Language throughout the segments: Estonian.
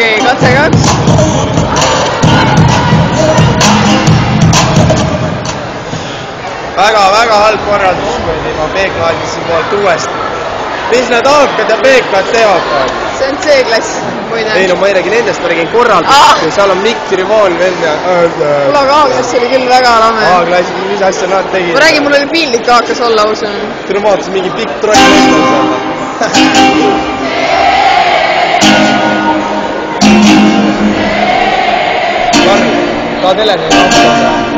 okei okay,, katse kaks. väga-väga halb korraldus kuradi ilma B-klaadist siin poolt uuesti. mis need A-kad ja B-kad teevad praegu? see on C-klass, muide. ei no ma ei räägi nendest, ma räägin korraldusest Ah! seal on Mikk Rivool vend ja kuule, aga A-klass oli küll väga lame. A-klassis, mis asja nad tegid ma? räägin, mul oli piinlik A-kas olla ausalt. tule vaatasin mingi pikk troll todas las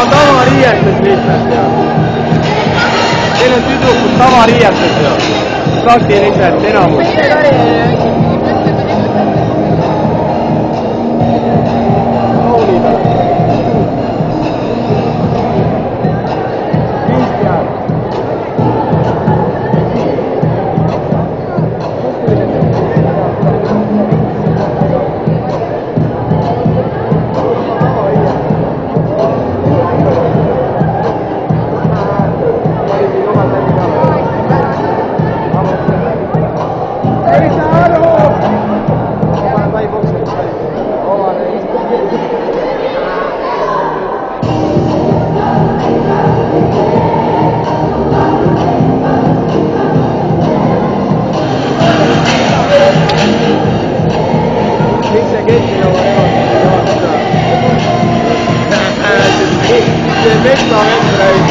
tüdrukud on oma tavariietes lihtsalt ja. Teil on tüdrukud tavariietes ja. praktiliselt enamus. See metsa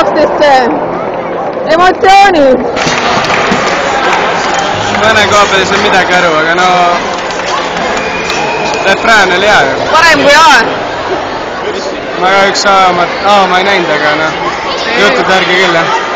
kaksteist emotsioonid. vene koha peal ei saa midagi aru, aga no refrään oli hea ju. parem kui A. ma kahjuks A-ma, A ma ei näinud, aga noh, juttude järgi küll jah.